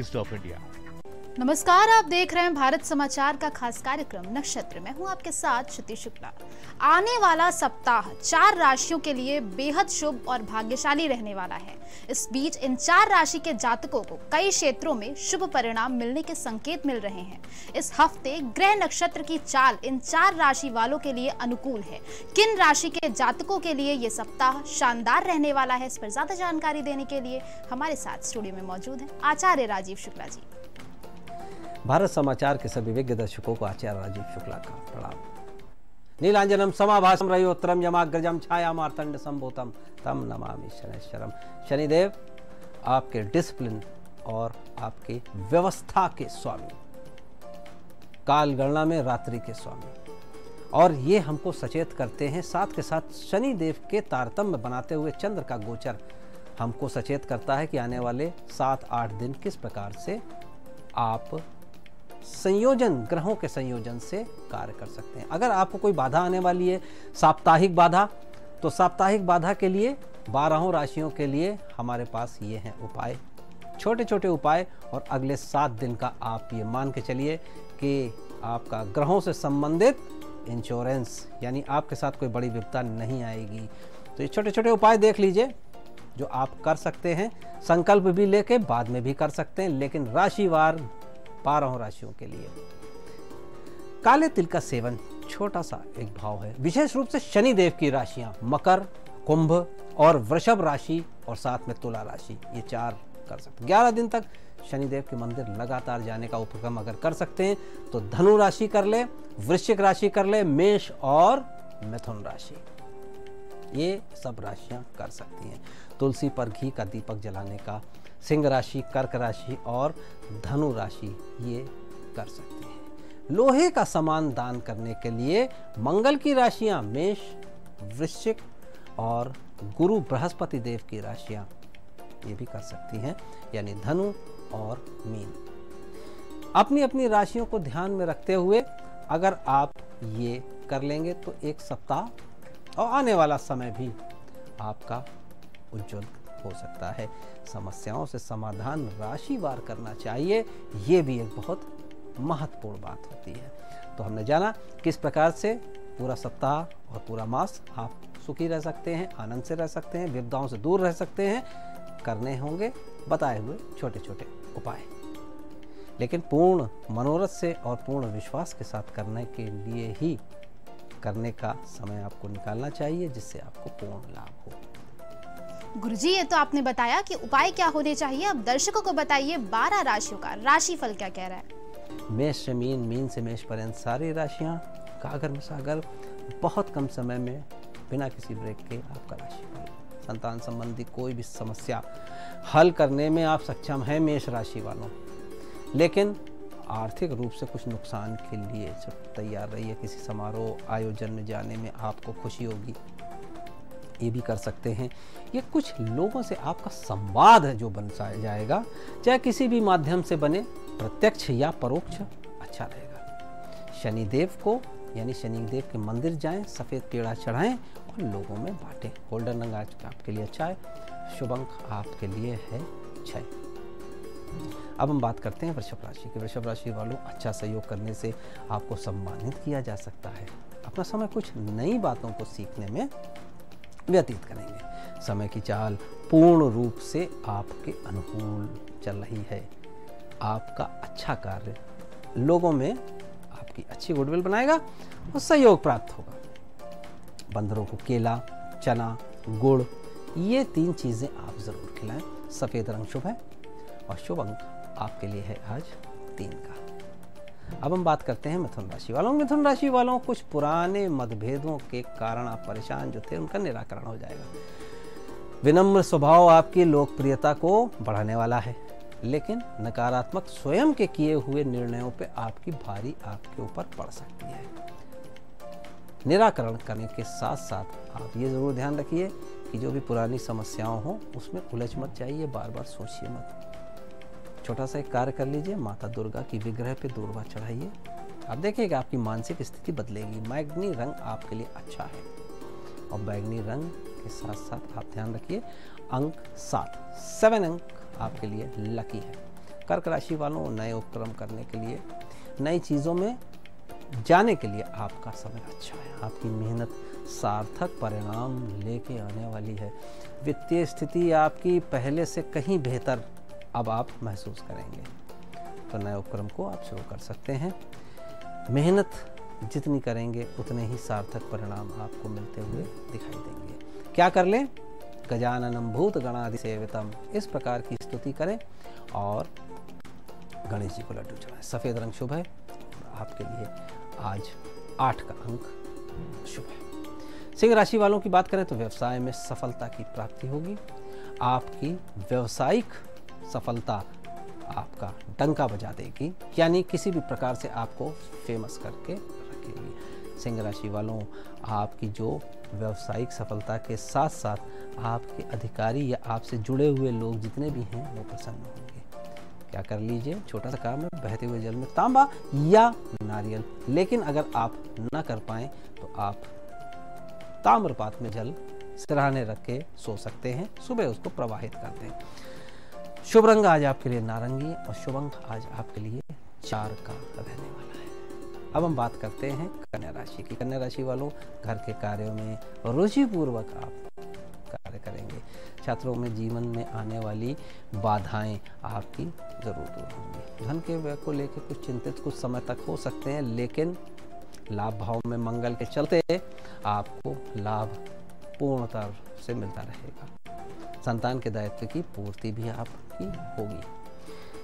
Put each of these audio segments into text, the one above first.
East of India. नमस्कार, आप देख रहे हैं भारत समाचार का खास कार्यक्रम नक्षत्र में। हूँ आपके साथ श्रुति शुक्ला। आने वाला सप्ताह चार राशियों के लिए बेहद शुभ और भाग्यशाली रहने वाला है। इस बीच इन चार राशि के जातकों को कई क्षेत्रों में शुभ परिणाम मिलने के संकेत मिल रहे हैं। इस हफ़्ते ग्रह नक्षत्र की चाल इन चार राशि वालों के लिए अनुकूल है। किन राशि के जातकों के लिए ये सप्ताह शानदार रहने वाला है, इस पर ज़्यादा जानकारी देने के लिए हमारे साथ स्टूडियो में मौजूद है आचार्य राजीव शुक्ला जी। भारत समाचार के सभी विज्ञ दर्शकों को आचार्य राजीव शुक्ला का प्रणाम। नीलांजनम समाभासम रयोत्तरम यमाग्रजम छाया मार्तंड संभूतम, तम नमामि शनैश्वरम शनिदेव, आपके डिसिप्लिन और आपके व्यवस्था के स्वामी। काल गणना में रात्रि के स्वामी। और ये हमको सचेत करते हैं, साथ के साथ शनि देव के तारतम्य बनाते हुए चंद्र का गोचर हमको सचेत करता है कि आने वाले सात आठ दिन किस प्रकार से आप संयोजन, ग्रहों के संयोजन से कार्य कर सकते हैं। अगर आपको कोई बाधा आने वाली है, साप्ताहिक बाधा तो साप्ताहिक बाधा के लिए, बारहों राशियों के लिए हमारे पास ये हैं उपाय। छोटे छोटे उपाय और अगले सात दिन का आप ये मान के चलिए कि आपका ग्रहों से संबंधित इंश्योरेंस यानी आपके साथ कोई बड़ी विपदा नहीं आएगी। तो ये छोटे छोटे उपाय देख लीजिए, जो आप कर सकते हैं। संकल्प भी लेके बाद में भी कर सकते हैं, लेकिन राशिवार बारह राशियों के लिए। काले तिल का सेवन छोटा सा एक भाव है। विशेष रूप से शनि देव की राशियाँ, मकर, कुंभ और वृषभ राशि और साथ में तुला राशि, ये चार कर सकते ग्यारह दिन तक शनिदेव के मंदिर लगातार जाने का उपक्रम अगर कर सकते हैं तो धनु राशि कर ले, वृश्चिक राशि कर ले, मेष और मिथुन राशि। ये सब राशियाँ कर सकती हैं। तुलसी पर घी का दीपक जलाने का सिंह राशि, कर्क राशि और धनु राशि ये कर सकते हैं। लोहे का सामान दान करने के लिए मंगल की राशियाँ मेष, वृश्चिक और गुरु बृहस्पति देव की राशियाँ ये भी कर सकती हैं, यानी धनु और मीन। अपनी अपनी राशियों को ध्यान में रखते हुए अगर आप ये कर लेंगे तो एक सप्ताह और आने वाला समय भी आपका उज्जवल हो सकता है। समस्याओं से समाधान राशि राशिवार करना चाहिए, ये भी एक बहुत महत्वपूर्ण बात होती है। तो हमने जाना किस प्रकार से पूरा सप्ताह और पूरा मास आप सुखी रह सकते हैं, आनंद से रह सकते हैं, विपदाओं से दूर रह सकते हैं, करने होंगे, बताए हुए छोटे छोटे उपाय। लेकिन पूर्ण मनोरथ से और पूर्ण विश्वास के साथ करने के लिए ही करने का समय आपको निकालना चाहिए, जिससे आपको पूर्ण लाभ हो। गुरुजी, ये तो आपने बताया कि उपाय क्या होने चाहिए। अब दर्शकों को बताइए बारह राशियों का। राशि फल क्या कह रहा है? मेष से मीन मीन से मेष पर्यंत सारी राशियाँ। कागर में सागर बहुत कम समय में बिना किसी ब्रेक के आपका राशिफल। संतान संबंधी कोई भी समस्या हल करने में आप सक्षम हैं मेष राशि वालों। लेकिन आर्थिक रूप से कुछ नुकसान के लिए जब तैयार रहिए, किसी समारोह, आयोजन में जाने में आपको खुशी होगी। ये भी कर सकते हैं। ये कुछ लोगों से आपका संवाद जो बन जाएगा। चाहे किसी भी माध्यम से बने, प्रत्यक्ष या परोक्ष अच्छा रहेगा। शनिदेव को, यानी शनिदेव के मंदिर जाएँ, सफ़ेद पेड़ा चढ़ाएँ और लोगों में बांटें। गोल्डन रंग आज आपके लिए अच्छा है शुभ अंक आपके लिए है छः अब हम बात करते हैं वृषभ राशि की। वृषभ राशि वालों अच्छा सहयोग करने से आपको सम्मानित किया जा सकता है। अपना समय कुछ नई बातों को सीखने में व्यतीत करेंगे। समय की चाल पूर्ण रूप से आपके अनुकूल चल रही है। आपका अच्छा कार्य लोगों में आपकी अच्छी गुडविल बनाएगा और सहयोग प्राप्त होगा। बंदरों को केला, चना, गुड़, ये तीन चीज़ें आप ज़रूर खिलाएँ। सफ़ेद रंग शुभ है और शुभ अंक आपके लिए है आज तीन का। अब हम बात करते हैं मिथुन राशि वालों। मिथुन राशि वालों, कुछ पुराने मतभेदों के कारण आप परेशान जो थे, उनका निराकरण हो जाएगा। विनम्र स्वभाव आपकी लोकप्रियता को बढ़ाने वाला है, लेकिन नकारात्मक स्वयं के किए हुए निर्णयों पर आपकी भारी आपके ऊपर पड़ सकती है। निराकरण करने के साथ साथ आप ये ज़रूर ध्यान रखिए कि जो भी पुरानी समस्याओं हो, उसमें उलझ मत जाइए बार बार सोचिए मत। छोटा सा एक कार्य कर लीजिए, माता दुर्गा की विग्रह पे दूरबा चढ़ाइए। आप देखिएगा आपकी मानसिक स्थिति बदलेगी। बैगनी रंग आपके लिए अच्छा है। और बैगनी रंग के साथ साथ आप ध्यान रखिए, अंक सात, सेवन अंक आपके लिए लकी है। कर्क राशि वालों, नए उपक्रम करने के लिए, नई चीज़ों में जाने के लिए आपका समय अच्छा है। आपकी मेहनत सार्थक परिणाम लेके आने वाली है। वित्तीय स्थिति आपकी पहले से कहीं बेहतर अब आप महसूस करेंगे। तो नए उपक्रम को आप शुरू कर सकते हैं। मेहनत जितनी करेंगे, उतने ही सार्थक परिणाम आपको मिलते हुए दिखाई देंगे। क्या कर लें? गजाननम भूत गणादि सेवितम इस प्रकार की स्तुति करें और गणेश जी को लड्डू चढ़ाएँ। सफ़ेद रंग शुभ है आपके लिए आज आठ का अंक शुभ है। सिंह राशि वालों की बात करें तो व्यवसाय में सफलता की प्राप्ति होगी। आपकी व्यवसायिक सफलता आपका डंका बजा देगी। यानी किसी भी प्रकार से आपको फ़ेमस करके रखेगी। सिंह राशि वालों, आपकी जो व्यवसायिक सफलता के साथ साथ आपके अधिकारी या आपसे जुड़े हुए लोग जितने भी हैं, वो प्रसन्न होंगे। क्या कर लीजिए? छोटा सा काम है, बहते हुए जल में तांबा या नारियल। लेकिन अगर आप ना कर पाए तो आप ताम्रपात में जल सिराने रख के सो सकते हैं। सुबह उसको प्रवाहित कर दें। शुभ रंग आज आपके लिए नारंगी और शुभ अंक आज आपके लिए चार का रहने वाला है। अब हम बात करते हैं कन्या राशि की। कन्या राशि वालों, घर के कार्यों में रुचि पूर्वक आप कार्य करेंगे। छात्रों में जीवन में आने वाली बाधाएँ आपकी ज़रूर दूर होंगी। धन के व्यय को लेकर कुछ चिंतित, कुछ समय तक हो सकते हैं, लेकिन लाभ भाव में मंगल के चलते आपको लाभ पूर्णता से मिलता रहेगा। संतान के दायित्व की पूर्ति भी आपकी होगी।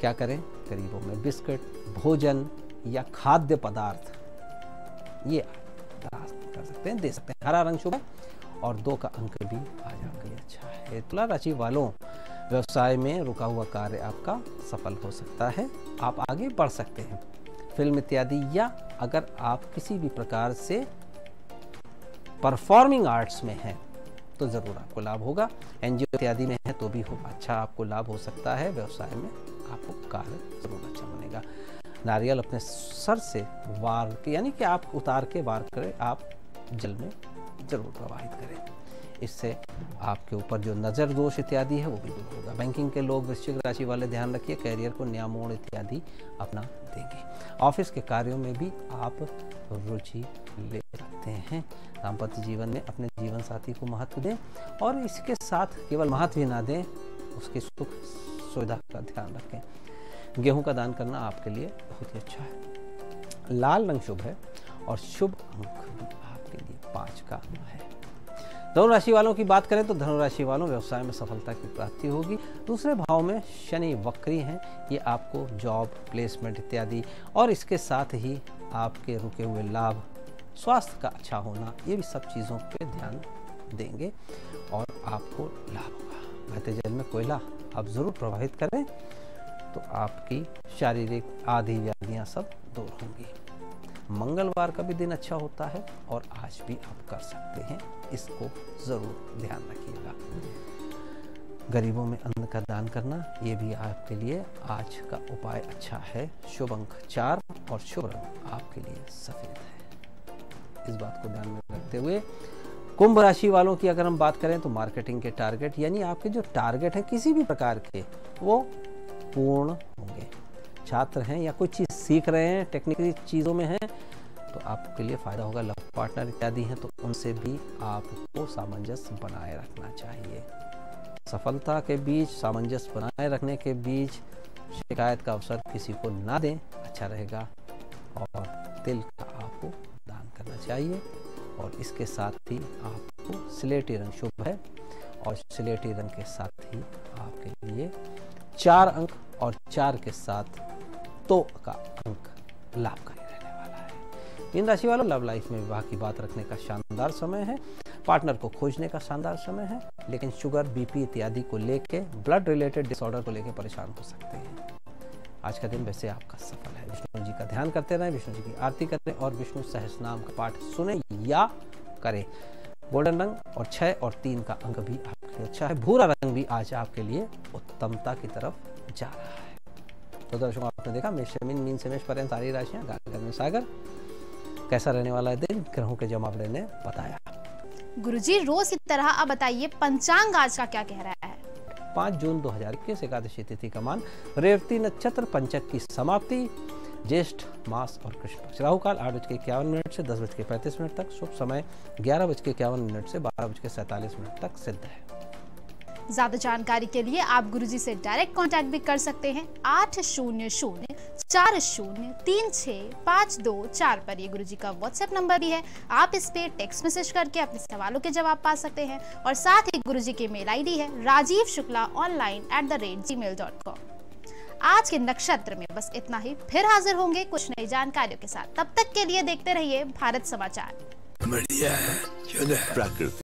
क्या करें? गरीबों में बिस्किट, भोजन या खाद्य पदार्थ। ये कर सकते हैं, दे सकते हैं। हरा रंग शुभ है और दो का अंक भी आज आपके लिए अच्छा है। तुला राशि वालों, व्यवसाय में रुका हुआ कार्य आपका सफल हो सकता है। आप आगे बढ़ सकते हैं। फ़िल्म इत्यादि या अगर आप किसी भी प्रकार से परफॉर्मिंग आर्ट्स में हैं तो ज़रूर आपको लाभ होगा। एनजीओ इत्यादि में है तो भी अच्छा आपको लाभ हो सकता है। व्यवसाय में आपको कार्य ज़रूर अच्छा बनेगा। नारियल अपने सर से वार के, यानी कि आप उतार के वार करें, आप जल में ज़रूर प्रवाहित करें। इससे आपके ऊपर जो नज़र दोष इत्यादि है, वो भी दूर होगा। बैंकिंग के लोग, वृश्चिक राशि वाले ध्यान रखिए, कैरियर को नया मोड़ इत्यादि अपना देंगे। ऑफ़िस के कार्यों में भी आप रुचि ले सकते हैं। दाम्पत्य जीवन में अपने जीवन साथी को महत्व दें और इसके साथ केवल महत्व ही ना दें, उसकी सुख सुविधा का ध्यान रखें। गेहूँ का दान करना आपके लिए बहुत ही अच्छा है। लाल रंग शुभ है और शुभ अंक आपके लिए पाँच का है। धनुराशि वालों की बात करें तो धनुराशि वालों व्यवसाय में सफलता की प्राप्ति होगी। दूसरे भाव में शनि वक्री हैं, ये आपको जॉब, प्लेसमेंट इत्यादि और इसके साथ ही आपके रुके हुए लाभ स्वास्थ्य का अच्छा होना, ये भी सब चीज़ों पे ध्यान देंगे और आपको लाभ होगा। बहते जल में कोयला आप ज़रूर प्रभावित करें तो आपकी शारीरिक आदि व्याधियाँ सब दूर होंगी। मंगलवार का भी दिन अच्छा होता है और आज भी आप कर सकते हैं, इसको ज़रूर ध्यान रखिएगा। गरीबों में अन्न का दान करना, ये भी आपके लिए आज का उपाय अच्छा है। शुभ अंक चार और शुभ रंग आपके लिए सफ़ेद है। इस बात को ध्यान में रखते हुए। कुंभ राशि वालों की अगर हम बात करें तो मार्केटिंग के टारगेट यानी आपके जो टारगेट हैं किसी भी प्रकार के, वो पूर्ण होंगे। छात्र हैं या कोई चीज़ सीख रहे हैं टेक्निकली चीज़ों में हैं तो आपके लिए फ़ायदा होगा। लव पार्टनर इत्यादि हैं तो उनसे भी आपको सामंजस्य बनाए रखना चाहिए। सफलता के बीच, सामंजस्य बनाए रखने के बीच शिकायत का अवसर किसी को ना दें अच्छा रहेगा और तिल का आपको करना चाहिए और इसके साथ ही आपको स्लेटी रंग शुभ है और स्लेटी रंग के साथ ही आपके लिए चार अंक और चार के साथ तो का अंक लाभकारी रहने वाला है। इन राशि वालों, लव लाइफ में विवाह की बात रखने का शानदार समय है, पार्टनर को खोजने का शानदार समय है, लेकिन शुगर, बीपी इत्यादि को लेके, ब्लड रिलेटेड डिसऑर्डर को लेकर परेशान हो सकते हैं। आज का दिन वैसे आपका सफल है। विष्णु जी का ध्यान करते रहें, विष्णु जी की आरती करें और विष्णु सहस नाम का पाठ सुने या करें। गोल्डन रंग और छह और तीन का अंक भी आपके लिए अच्छा है। भूरा रंग भी आज आपके लिए उत्तमता की तरफ़ जा रहा है। तो दर्शकों, आपने देखा, मेष मीन मीन से मेष पर सारी राशियाँ गागर में सागर। कैसा रहने वाला है दिन? ग्रहों के जमावड़े ने बताया। गुरुजी, रोज की तरह अब बताइए, पंचांग आज का क्या कह रहा है? पाँच जून दो हज़ार इक्कीस एकादशी तिथि का मान रेवती नक्षत्र पंचक की समाप्ति। ज्येष्ठ मास और कृष्ण पक्ष। राहु काल आठ बज के इक्यावन मिनट से दस बज के पैंतीस मिनट तक। शुभ समय ग्यारह बज के इक्यावन मिनट से बारह बज के सैतालीस मिनट तक सिद्ध है। ज़्यादा जानकारी के लिए आप गुरुजी से डायरेक्ट कांटेक्ट भी कर सकते हैं। आठ शून्य शून्य चार शून्य तीन छः पाँच दो चार पर। ये गुरुजी का व्हाट्सएप नंबर भी है। आप इस पे टेक्स्ट मैसेज करके अपने सवालों के जवाब पा सकते हैं और साथ ही गुरुजी की मेल आईडी है Rajiv Shukla online at the rate G mail dot com आज के नक्षत्र में बस इतना ही। फिर हाजिर होंगे कुछ नई जानकारियों के साथ। तब तक के लिए देखते रहिए भारत समाचार। बढ़िया है